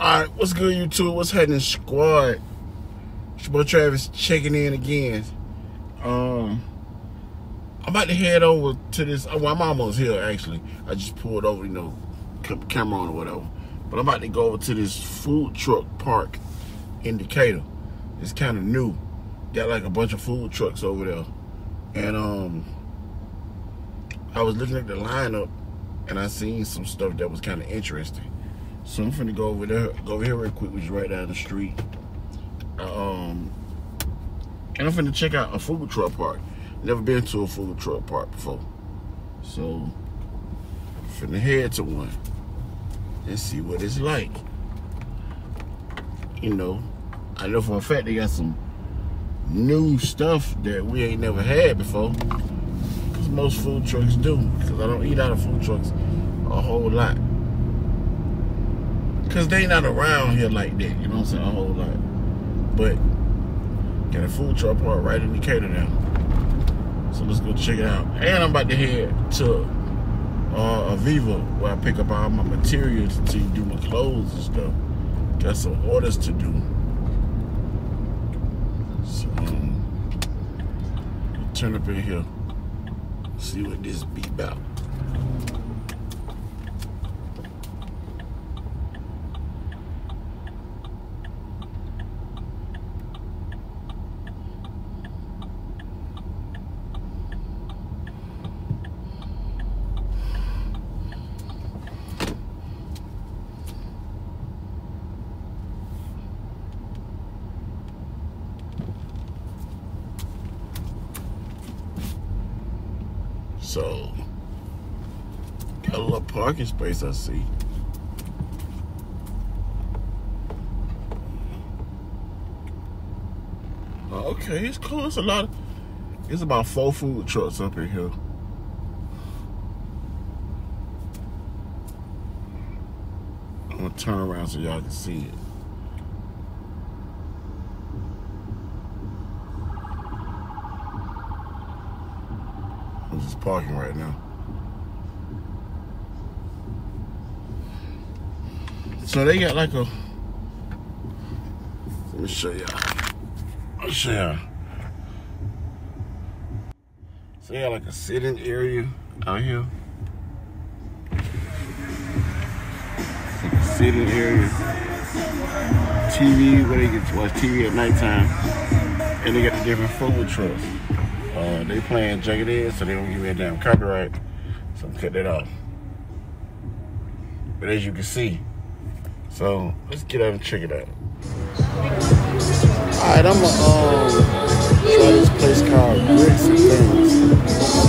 All right, what's good, YouTube? What's happening, squad? It's your boy Travis checking in again. Um, I'm about to head over to this. Well, I'm almost here actually. I just pulled over, you know, camera on or whatever. But I'm about to go over to this food truck park in Decatur. It's kind of new. Got like a bunch of food trucks over there, and um, I was looking at the lineup, and I seen some stuff that was kind of interesting. So I'm finna go over there, go over here real quick, which is right down the street. Um, and I'm finna check out a food truck park. Never been to a food truck park before. So, I'm finna head to one and see what it's like. You know, I know for a fact they got some new stuff that we ain't never had before. Because most food trucks do. Because I don't eat out of food trucks a whole lot. Cause they not around here like that, you know what I'm saying, a whole lot. But got a food truck park right in Decatur now. So let's go check it out. And I'm about to head to uh, Aveva where I pick up all my materials to do my clothes and stuff. Got some orders to do. So um, turn up in here, see what this be about. So, got a little parking space I see. Oh, okay, it's cool. It's a lot. Of, it's about four food trucks up in here. I'm gonna turn around so y'all can see it. Parking right now. So they got like a. Let me show y'all. I'll show y'all. So they got like a sitting area out here. Like a sitting area. TV where they get to watch TV at nighttime. And they got the different food trucks. Uh, they playing Jagged so they don't give me a damn copyright. So I'm cut that off. But as you can see, so let's get out and check it out. Alright, I'm gonna um, try this place called Grits and Things.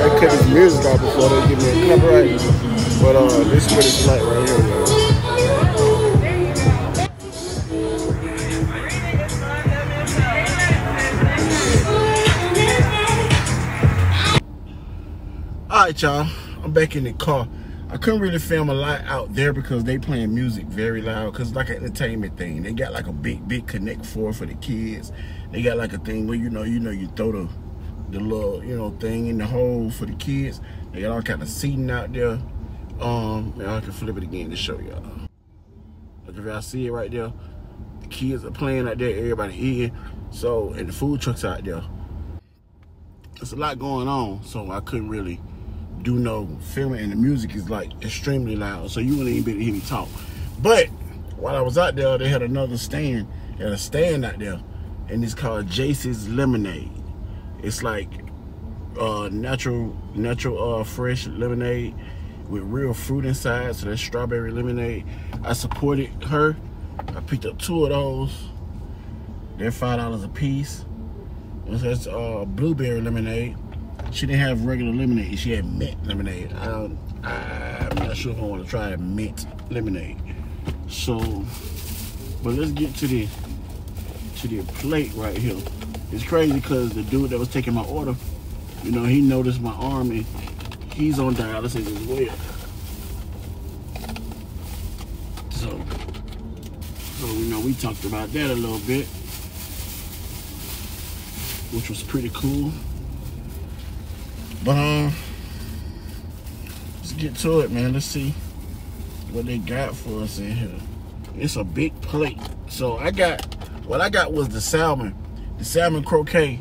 I cut this music out before they give me a copyright. But uh, this is what it's like right here, Alright, y'all. I'm back in the car. I couldn't really film a lot out there because they playing music very loud because like an entertainment thing. They got like a big, big Connect Four for the kids. They got like a thing where you know, you know, you throw the the little, you know, thing in the hole for the kids. They got all kind of seating out there. Um, I can flip it again to show y'all. Like if y'all see it right there, the kids are playing out there, everybody eating. So, and the food trucks out there. There's a lot going on, so I couldn't really do no filming and the music is like extremely loud so you wouldn't even be able to hear me talk. But while i was out there they had another stand had a stand out there and it's called jace's lemonade. It's like uh natural natural uh fresh lemonade with real fruit inside so that's strawberry lemonade. I supported her. I picked up two of those. They're five dollars a piece. That's uh blueberry lemonade she didn't have regular lemonade. She had mint lemonade. I don't, I'm not sure if I want to try mint lemonade. So, but let's get to the to the plate right here. It's crazy because the dude that was taking my order, you know, he noticed my arm and he's on dialysis as well. So, so you know, we talked about that a little bit, which was pretty cool. But um, let's get to it, man. Let's see what they got for us in here. It's a big plate. So I got, what I got was the salmon, the salmon croquette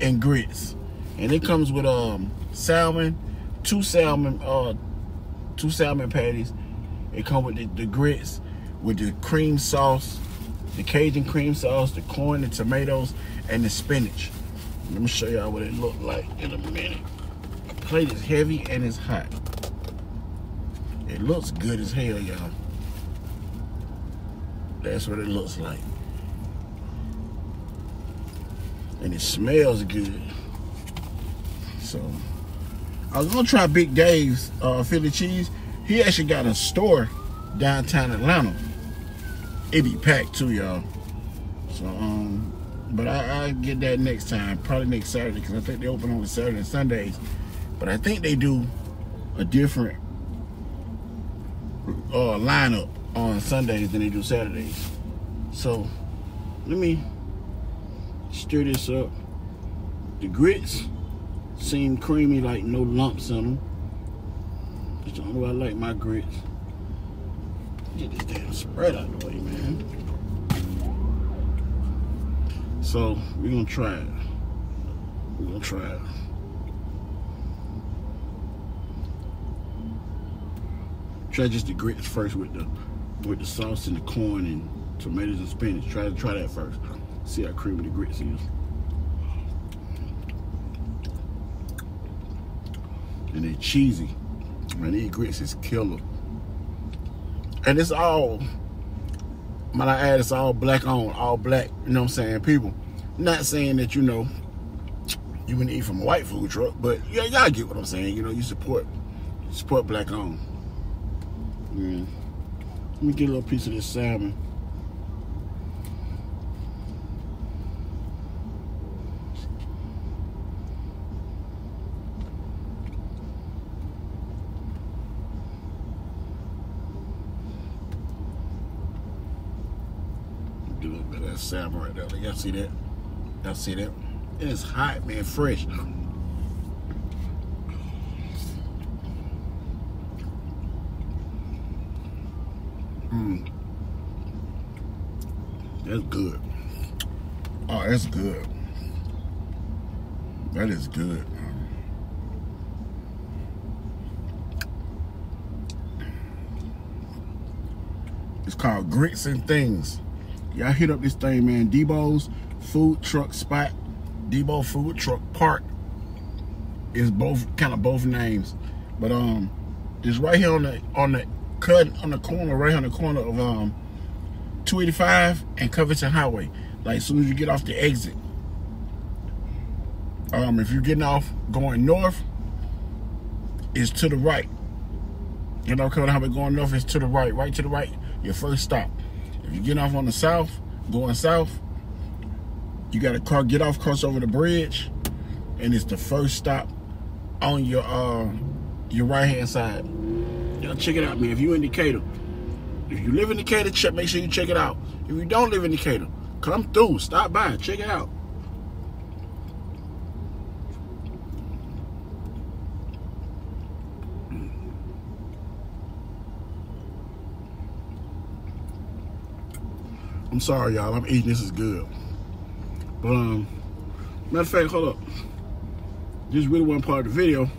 and grits. And it comes with um salmon, two salmon, uh, two salmon patties. It comes with the, the grits, with the cream sauce, the Cajun cream sauce, the corn, the tomatoes, and the spinach. Let me show y'all what it looked like in a minute. The plate is heavy and it's hot. It looks good as hell, y'all. That's what it looks like. And it smells good. So, I was gonna try Big Dave's uh, Philly cheese. He actually got a store downtown Atlanta. It be packed too, y'all. So, um, but I, I get that next time, probably next Saturday, because I think they open on Saturday and Sundays. But I think they do a different uh, lineup on Sundays than they do Saturdays. So let me stir this up. The grits seem creamy, like no lumps in them. That's the only way I like my grits. Get this damn spread out of the way, man. So we're gonna try it. We're gonna try it. Try just the grits first with the with the sauce and the corn and tomatoes and spinach. Try to try that first. See how creamy the grits is. And they're cheesy. Man, these grits is killer. And it's all, might I add, it's all black on, all black, you know what I'm saying, people. Not saying that, you know, you wouldn't eat from a white food truck, but yeah, y'all get what I'm saying. You know, you support, support black on. Yeah. Let me get a little piece of this salmon. Get a bit of that salmon right there. Y'all see that? Y'all see that? It is hot, man, fresh. Mm. That's good. Oh, that's good. That is good. It's called Grits and Things. Y'all hit up this thing, man. Debo's Food Truck Spot. Debo Food Truck Park is both kind of both names. But um it's right here on the on the cut on the corner, right on the corner of um 285 and Covington Highway. Like as soon as you get off the exit. Um, if you're getting off going north, it's to the right. You know, Covington Highway going north is to the right, right to the right, your first stop. If you're getting off on the south, going south, you got to car get off, cross over the bridge, and it's the first stop on your uh your right hand side. Y'all check it out, man. If you in Decatur, if you live in Decatur, check make sure you check it out. If you don't live in Decatur, come through, stop by, check it out. I'm sorry, y'all. I'm eating. This is good. But um, matter of fact, hold up. This really wasn't part of the video.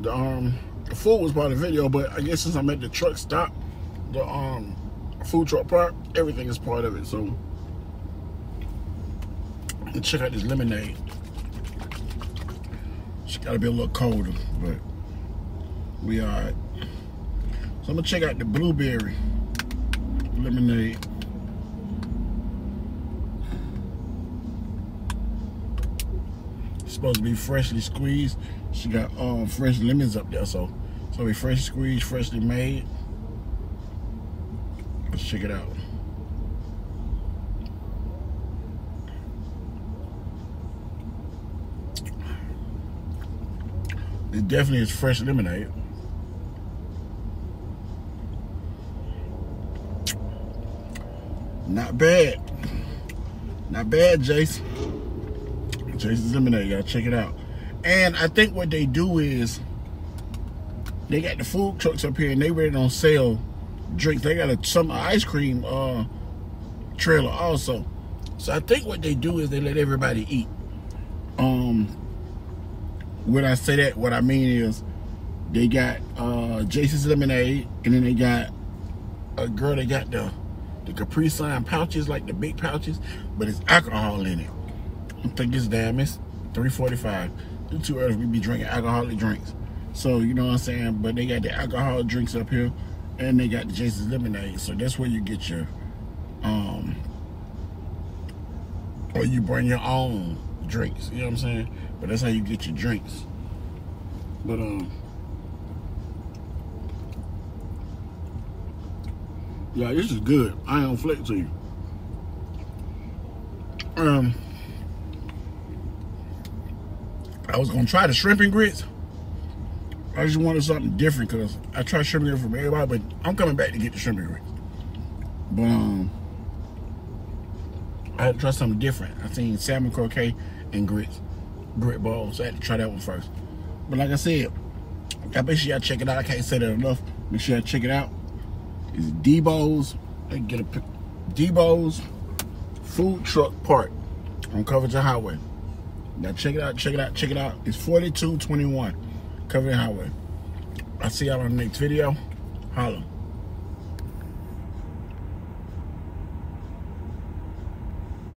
The um, the food was part of the video, but I guess since I'm at the truck stop, the um, food truck park, everything is part of it. So, check out this lemonade. It's gotta be a little colder, but we alright. So I'm gonna check out the blueberry lemonade. Supposed to be freshly squeezed. She got um, fresh lemons up there, so so be fresh squeezed, freshly made. Let's check it out. It definitely is fresh lemonade. Not bad. Not bad, Jason. Jason's Lemonade, y'all check it out. And I think what they do is they got the food trucks up here and they ready on sale drinks. They got a some ice cream uh, trailer also. So I think what they do is they let everybody eat. Um, when I say that, what I mean is they got uh, Jason's lemonade, and then they got a girl. They got the the Capri Sun pouches, like the big pouches, but it's alcohol in it. I think it's damn. It's 345. It's too early we be drinking alcoholic drinks. So you know what I'm saying. But they got the alcohol drinks up here, and they got the Jason's lemonade. So that's where you get your um or you bring your own drinks. You know what I'm saying? But that's how you get your drinks. But um, yeah, this is good. I ain't gonna flex to you. Um, I was gonna try the shrimp and grits. I just wanted something different because I tried shrimp and grits from everybody, but I'm coming back to get the shrimp and grits. But um. I had to try something different. I seen salmon croquette and grits, grit balls. So I had to try that one first. But like I said, I make sure y'all check it out. I can't say that enough. Make sure y'all check it out. It's Debo's. I get a Debo's food truck park on Covington Highway. Now check it out, check it out, check it out. It's 4221 Covington Highway. I'll see y'all on the next video. Holla.